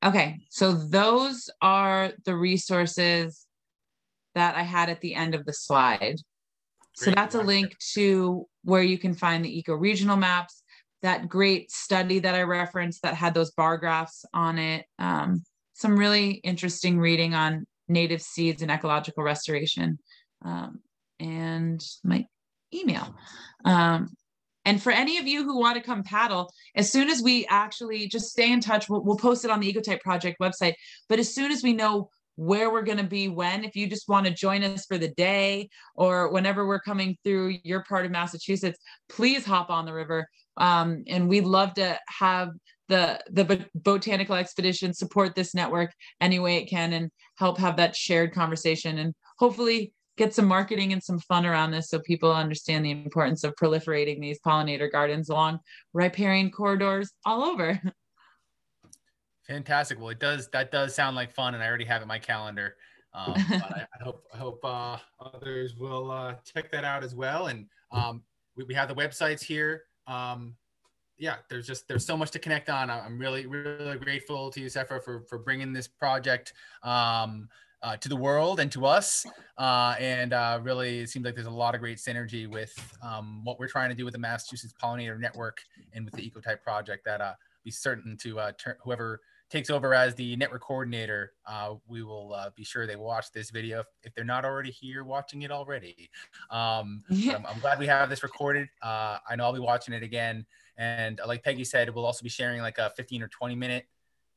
okay, so those are the resources that I had at the end of the slide. So that's a link to where you can find the eco-regional maps, that great study that I referenced that had those bar graphs on it. Um, some really interesting reading on native seeds and ecological restoration um, and my email. Um, and for any of you who want to come paddle, as soon as we actually just stay in touch, we'll, we'll post it on the Ecotype Project website. But as soon as we know where we're going to be when, if you just want to join us for the day or whenever we're coming through your part of Massachusetts, please hop on the river. Um, and we'd love to have the the botanical expedition support this network any way it can and help have that shared conversation and hopefully get some marketing and some fun around this so people understand the importance of proliferating these pollinator gardens along riparian corridors all over. Fantastic. Well, it does. That does sound like fun, and I already have it in my calendar. Um, I, I, hope I hope uh, others will uh, check that out as well. And um, we, we have the websites here. Um, yeah, there's just there's so much to connect on. I'm really really grateful to you, Sefra, for for bringing this project um, uh, to the world and to us. Uh, and uh, really, it seems like there's a lot of great synergy with um, what we're trying to do with the Massachusetts Pollinator Network and with the Ecotype project. That uh, be certain to uh, whoever takes over as the network coordinator, uh, we will uh, be sure they watch this video if, if, they're not already here watching it already. Um, I'm, I'm glad we have this recorded. Uh, I know I'll be watching it again. And uh, like Peggy said, we'll also be sharing like a 15 or 20 minute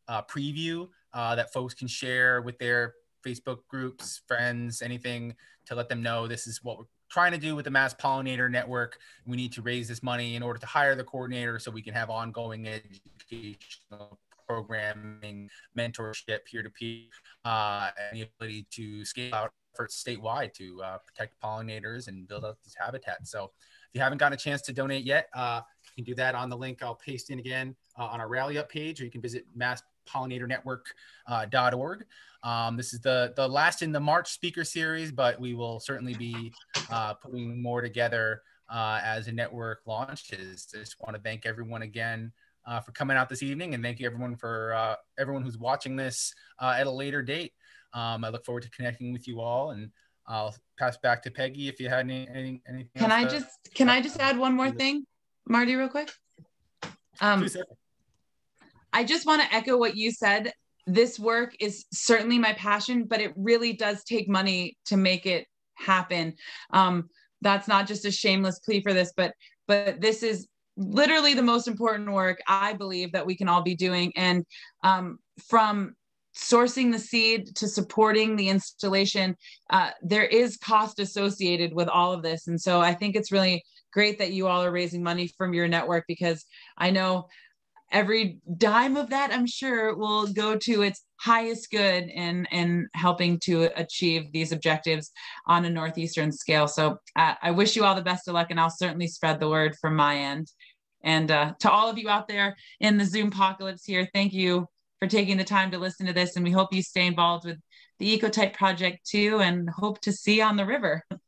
uh, preview uh, that folks can share with their Facebook groups, friends, anything to let them know this is what we're trying to do with the Mass Pollinator Network. We need to raise this money in order to hire the coordinator so we can have ongoing educational programming, mentorship, peer-to-peer, uh, and the ability to scale out efforts statewide to uh, protect pollinators and build up this habitat. So if you haven't gotten a chance to donate yet, uh, you can do that on the link I'll paste in again uh, on our Rally Up page, or you can visit masspollinatornetwork.org. Um, this is the, the last in the March speaker series, but we will certainly be uh, putting more together uh, as a network launches. I just want to thank everyone again uh, for coming out this evening, and thank you everyone for uh, everyone who's watching this uh, at a later date. Um, I look forward to connecting with you all, and I'll pass back to Peggy if you had any, any anything. Can I to- just can I just add one more thing, Marty, real quick? Um. I just want to echo what you said. This work is certainly my passion, but it really does take money to make it happen. Um, that's not just a shameless plea for this, but but this is literally the most important work I believe that we can all be doing. And um, from sourcing the seed to supporting the installation, uh, there is cost associated with all of this. And so I think it's really great that you all are raising money from your network because I know every dime of that i'm sure will go to its highest good in in helping to achieve these objectives on a northeastern scale. So uh, i wish you all the best of luck and i'll certainly spread the word from my end. And uh, to all of you out there in the zoom apocalypse here thank you for taking the time to listen to this and we hope you stay involved with the ecotype project too and hope to see you on the river